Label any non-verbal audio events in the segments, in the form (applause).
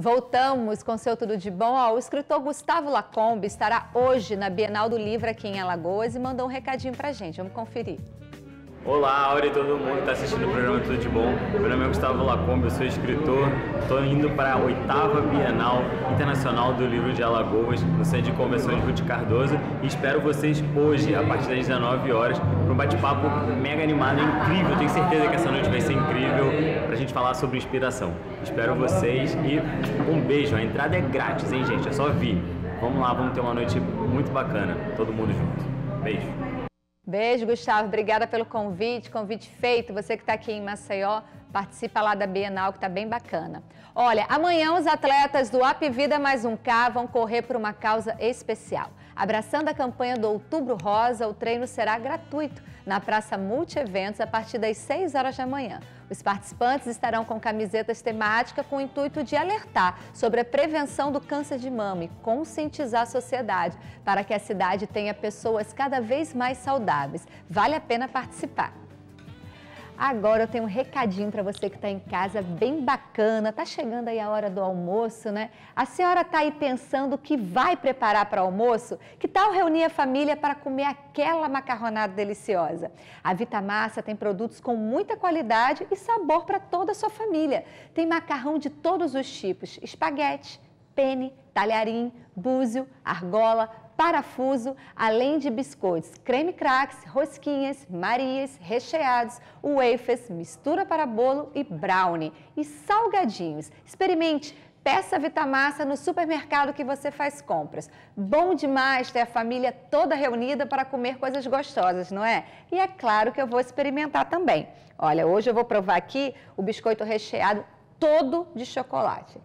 Voltamos com seu Tudo de Bom. O escritor Gustavo Lacombe estará hoje na Bienal do Livro aqui em Alagoas e mandou um recadinho pra gente. Vamos conferir. Olá, Aura e todo mundo que está assistindo o programa Tudo de Bom. Meu nome é Gustavo Lacombe, eu sou escritor. Estou indo para a oitava Bienal Internacional do Livro de Alagoas, no Centro de Convenções Ruth Cardoso. E espero vocês hoje, a partir das 19 horas, para um bate-papo mega animado, incrível. Tenho certeza que essa noite vai ser incrível para a gente falar sobre inspiração. Espero vocês e um beijo. A entrada é grátis, hein, gente? É só vir. Vamos lá, vamos ter uma noite muito bacana. Todo mundo junto. Beijo. Beijo, Gustavo. Obrigada pelo convite. Convite feito. Você que está aqui em Maceió, participa lá da Bienal, que está bem bacana. Olha, amanhã os atletas do Up Vida Mais Um K vão correr por uma causa especial. Abraçando a campanha do Outubro Rosa, o treino será gratuito na Praça Multieventos a partir das 6 horas da manhã. Os participantes estarão com camisetas temáticas com o intuito de alertar sobre a prevenção do câncer de mama e conscientizar a sociedade para que a cidade tenha pessoas cada vez mais saudáveis. Vale a pena participar. Agora eu tenho um recadinho para você que está em casa, bem bacana. Tá chegando aí a hora do almoço, né? A senhora está aí pensando o que vai preparar para almoço? Que tal reunir a família para comer aquela macarronada deliciosa? A Vitamassa tem produtos com muita qualidade e sabor para toda a sua família. Tem macarrão de todos os tipos: espaguete, penne, talharim, búzio, argola, parafuso, além de biscoitos, creme cracks, rosquinhas, marias, recheados, wafers, mistura para bolo e brownie e salgadinhos. Experimente! Peça Vitamassa no supermercado que você faz compras. Bom demais ter a família toda reunida para comer coisas gostosas, não é? E é claro que eu vou experimentar também. Olha, hoje eu vou provar aqui o biscoito recheado todo de chocolate.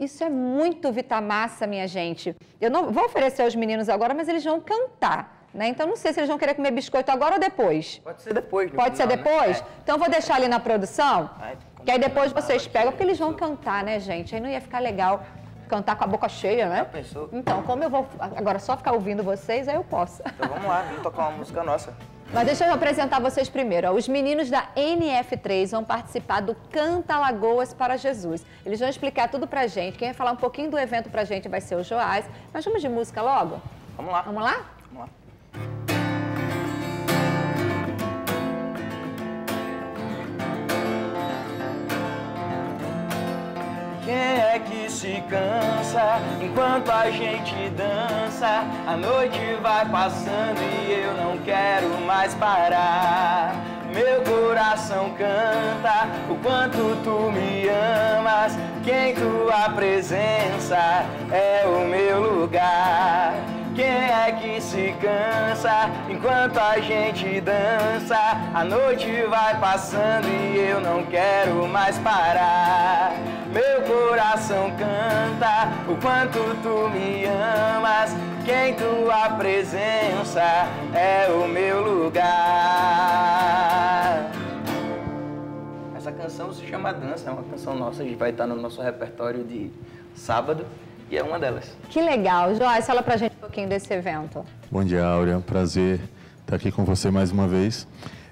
Isso é muito Vitamassa, minha gente. Eu não vou oferecer aos meninos agora, mas eles vão cantar. Né? Então não sei se eles vão querer comer biscoito agora ou depois. Pode ser depois. Pode ser né? depois? É. Então vou deixar ali na produção, Ai, que aí depois vocês pode pegam, porque eles vão cantar, né, gente? Aí não ia ficar legal cantar com a boca cheia, né? Já pensou? Então, como eu vou agora só ficar ouvindo vocês, aí eu posso. Então vamos lá, vamos tocar uma (laughs) música nossa. Mas deixa eu apresentar vocês primeiro. Os meninos da NF3 vão participar do Canta Lagoas para Jesus. Eles vão explicar tudo pra gente. Quem vai falar um pouquinho do evento pra gente vai ser o Joás. Mas vamos de música logo? Vamos lá. Vamos lá? Vamos lá. Se cansa enquanto a gente dança? A noite vai passando e eu não quero mais parar. Meu coração canta o quanto tu me amas. Quem tua presença é o meu lugar. Quem é que se cansa enquanto a gente dança? A noite vai passando e eu não quero mais parar. Meu coração canta o quanto tu me amas. Quem tua presença é o meu lugar. Essa canção se chama Dança, é uma canção nossa, a gente vai estar no nosso repertório de sábado e é uma delas. Que legal. Joás, fala pra gente um pouquinho desse evento. Bom dia, Áurea. Prazer estar aqui com você mais uma vez.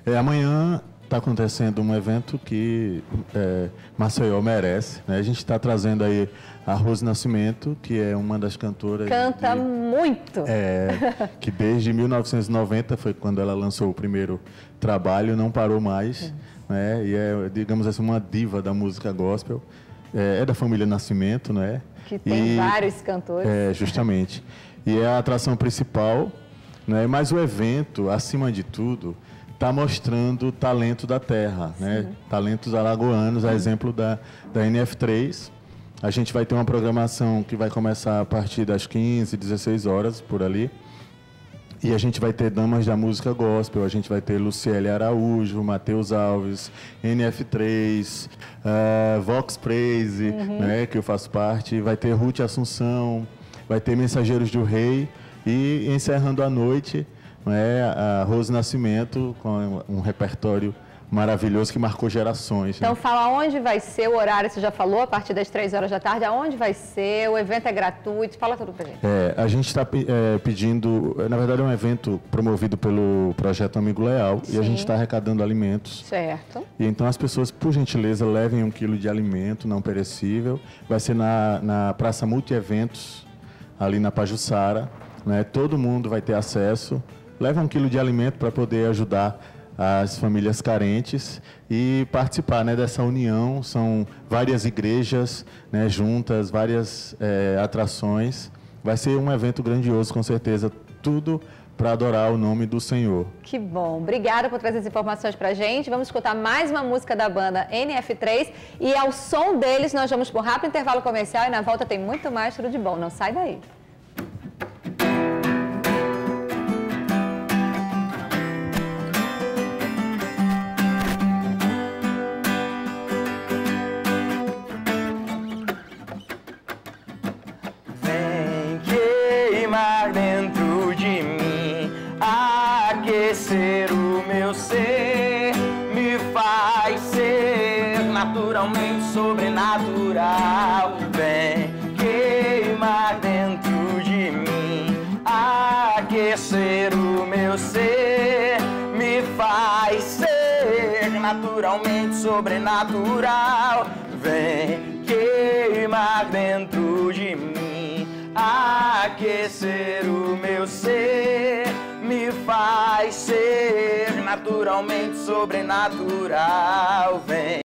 É, amanhã está acontecendo um evento que é, Maceió merece. Né? A gente está trazendo aí a Rose Nascimento, que é uma das cantoras. Canta de- muito. é, (laughs) que desde 1990 foi quando ela lançou o primeiro trabalho, não parou mais, né? E é, digamos assim, uma diva da música gospel. É, é da família Nascimento, né? Que tem E- vários cantores. É, justamente. E é a atração principal, né? Mas o evento, acima de tudo, está mostrando o talento da terra, né? Talentos alagoanos, a exemplo da, da NF3. A gente vai ter uma programação que vai começar a partir das 15, 16 horas, por ali. E a gente vai ter damas da música gospel, a gente vai ter Luciele Araújo, Matheus Alves, NF3, ah, Vox Praise, né, que eu faço parte, vai ter Ruth Assunção, vai ter Mensageiros do Rei e encerrando a noite, né, a Rose Nascimento com um repertório maravilhoso que marcou gerações. Então, né? fala onde vai ser o horário, você já falou, a partir das 3 horas da tarde, aonde vai ser, o evento é gratuito, fala tudo pra gente. É, a gente está é, pedindo, na verdade é um evento promovido pelo Projeto Amigo Leal Sim. e a gente está arrecadando alimentos. Certo. E então as pessoas, por gentileza, levem um quilo de alimento não perecível. Vai ser na, na Praça Multieventos, ali na Pajussara. Né? Todo mundo vai ter acesso. Leva um quilo de alimento para poder ajudar as famílias carentes e participar né, dessa união. São várias igrejas né, juntas, várias é, atrações. Vai ser um evento grandioso, com certeza. Tudo para adorar o nome do Senhor. Que bom. Obrigada por trazer as informações para a gente. Vamos escutar mais uma música da banda NF3 e ao som deles nós vamos para um rápido intervalo comercial e na volta tem muito mais tudo de bom. Não sai daí. Aquecer o meu ser, me faz ser naturalmente sobrenatural. Vem queimar dentro de mim, aquecer o meu ser, me faz ser naturalmente sobrenatural. Vem queimar dentro de mim, aquecer o meu ser faz ser naturalmente sobrenatural. Vem.